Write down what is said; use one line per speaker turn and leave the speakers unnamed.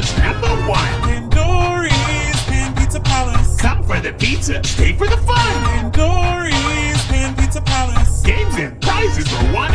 pizza's number one.
Pandory's Pan Pizza Palace.
Come for the pizza, stay for the fun.
Pandory's Pan Pizza Palace.
Games and prizes for one